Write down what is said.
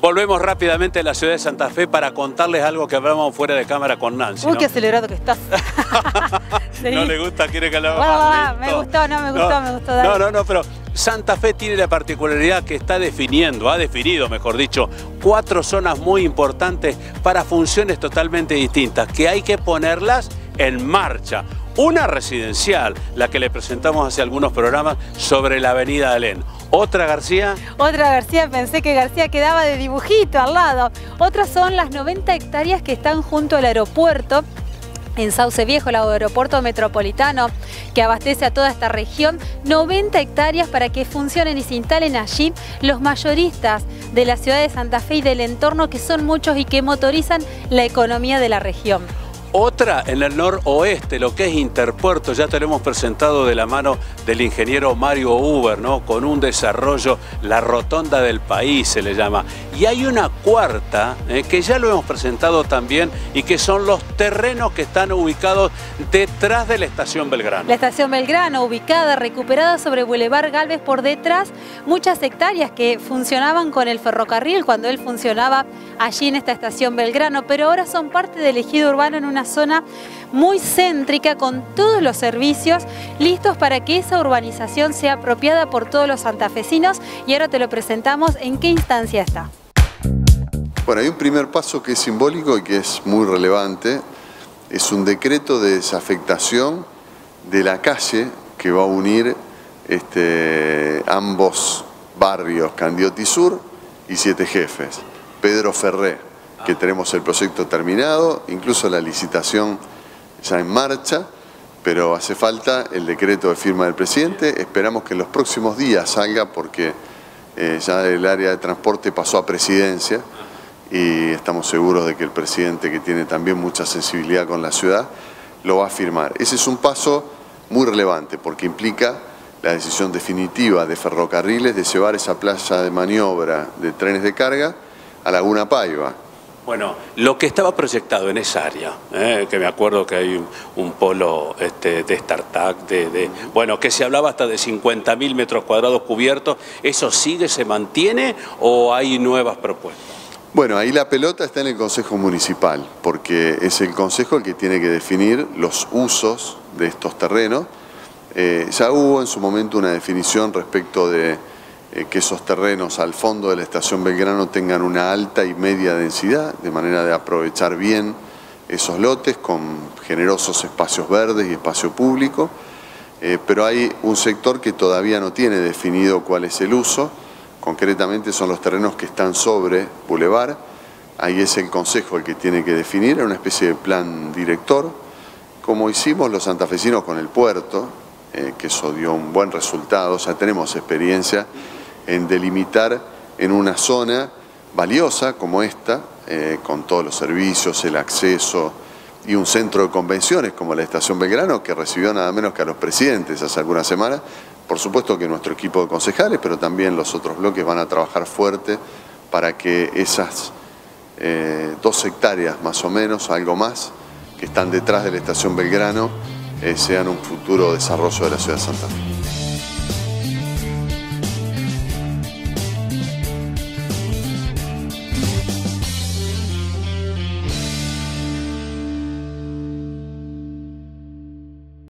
volvemos rápidamente a la ciudad de Santa Fe para contarles algo que hablamos fuera de cámara con Nancy. Uy, ¿no? qué acelerado que estás. ¿No le gusta? ¿Quiere que hablamos lento? me gustó, no, me gustó, me gustó, dale. No, no, no, pero Santa Fe tiene la particularidad que está definiendo, ha definido, mejor dicho, cuatro zonas muy importantes para funciones totalmente distintas, que hay que ponerlas en marcha. Una residencial, la que le presentamos hace algunos programas sobre la avenida Alén. Otra, García, Otra García, pensé que García quedaba de dibujito al lado. Otras son las 90 hectáreas que están junto al aeropuerto. En Sauce Viejo, el aeropuerto metropolitano que abastece a toda esta región, 90 hectáreas para que funcionen y se instalen allí los mayoristas de la ciudad de Santa Fe y del entorno, que son muchos y que motorizan la economía de la región. Otra en el noroeste, lo que es Interpuerto, ya te lo hemos presentado de la mano del ingeniero Mario Uber, ¿no? Con un desarrollo, la rotonda del país se le llama. Y hay una cuarta, eh, que ya lo hemos presentado también, y que son los terrenos que están ubicados detrás de la estación Belgrano. La estación Belgrano, ubicada, recuperada sobre Boulevard Galvez por detrás, muchas hectáreas que funcionaban con el ferrocarril cuando él funcionaba allí en esta estación Belgrano, pero ahora son parte del ejido urbano en una zona muy céntrica con todos los servicios listos para que esa urbanización sea apropiada por todos los santafesinos y ahora te lo presentamos en qué instancia está. Bueno, hay un primer paso que es simbólico y que es muy relevante. Es un decreto de desafectación de la calle que va a unir este, ambos barrios, Candioti Sur y Siete Jefes. Pedro Ferré, que tenemos el proyecto terminado, incluso la licitación ya en marcha, pero hace falta el decreto de firma del presidente. Esperamos que en los próximos días salga porque eh, ya el área de transporte pasó a presidencia y estamos seguros de que el presidente, que tiene también mucha sensibilidad con la ciudad, lo va a firmar. Ese es un paso muy relevante porque implica la decisión definitiva de ferrocarriles de llevar esa playa de maniobra de trenes de carga a Laguna Paiva. Bueno, lo que estaba proyectado en esa área, eh, que me acuerdo que hay un, polo este, de startup, de, de- bueno, que se hablaba hasta de 50.000 metros cuadrados cubiertos, ¿eso sigue, se mantiene o hay nuevas propuestas? Bueno, ahí la pelota está en el Consejo Municipal, porque es el Consejo el que tiene que definir los usos de estos terrenos. Eh, ya hubo en su momento una definición respecto de que esos terrenos al fondo de la estación Belgrano tengan una alta y media densidad, de manera de aprovechar bien esos lotes con generosos espacios verdes y espacio público. Eh, pero hay un sector que todavía no tiene definido cuál es el uso, concretamente son los terrenos que están sobre Boulevard, ahí es el Consejo el que tiene que definir, es una especie de plan director, como hicimos los santafesinos con el puerto, eh, que eso dio un buen resultado, ya tenemos experiencia en delimitar en una zona valiosa como esta, eh, con todos los servicios, el acceso, y un centro de convenciones como la Estación Belgrano, que recibió nada menos que a los presidentes hace algunas semanas. Por supuesto que nuestro equipo de concejales, pero también los otros bloques van a trabajar fuerte para que esas eh, dos hectáreas más o menos, algo más, que están detrás de la Estación Belgrano, eh, sean un futuro desarrollo de la ciudad de Santa Fe.